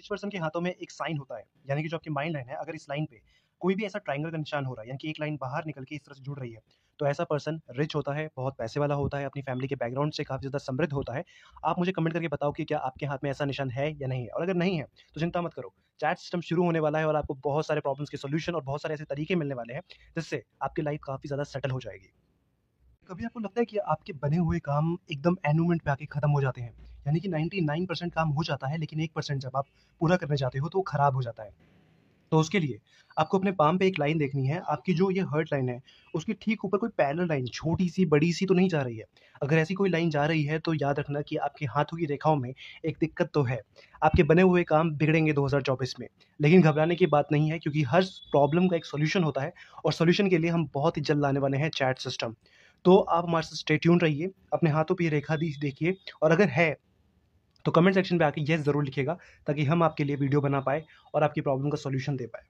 Rich person के हाथों में एक साइन होता है, यानी कि जो आपकी माइंड लाइन है, अगर इस लाइन पे कोई भी ऐसा ट्रायंगल का निशान हो रहा है, यानी कि एक लाइन बाहर निकल के इस तरह से जुड़ रही है तो ऐसा पर्सन रिच होता है, बहुत पैसे वाला होता है, अपनी फैमिली के बैकग्राउंड से काफ़ी ज़्यादा समृद्ध होता है। आप मुझे कमेंट करके बताओ कि क्या आपके हाथ में ऐसा निशान है या नहीं है, और अगर नहीं है तो चिंता मत करो। चैट सिस्टम शुरू होने वाला है और आपको बहुत सारे प्रॉब्लम्स के सोल्यूशन और बहुत सारे ऐसे तरीके मिलने वाले हैं, जिससे आपकी लाइफ काफ़ी ज़्यादा सेटल हो जाएगी। कभी आपको लगता है कि आपके बने हुए काम एकदम एंड मोमेंट पे आके ख़त्म हो जाते हैं? यानी कि 99% काम हो जाता है, लेकिन एक परसेंट जब आप पूरा करने जाते हो तो ख़राब हो जाता है। तो उसके लिए आपको अपने पाम पे एक लाइन देखनी है। आपकी जो ये हर्ट लाइन है, उसके ठीक ऊपर कोई पैरल लाइन छोटी सी बड़ी सी तो नहीं जा रही है? अगर ऐसी कोई लाइन जा रही है तो याद रखना कि आपके हाथों की रेखाओं में एक दिक्कत तो है। आपके बने हुए काम बिगड़ेंगे 2024 में। लेकिन घबराने की बात नहीं है, क्योंकि हर प्रॉब्लम का एक सोल्यूशन होता है, और सोल्यूशन के लिए हम बहुत ही जल्द लाने वाले हैं चैट सिस्टम। तो आप हमारे साथ स्टेट्यून रहिए, अपने हाथों पर ये रेखा दी देखिए। और अगर है तो कमेंट सेक्शन में आके यस ज़रूर लिखेगा ताकि हम आपके लिए वीडियो बना पाए और आपकी प्रॉब्लम का सॉल्यूशन दे पाए।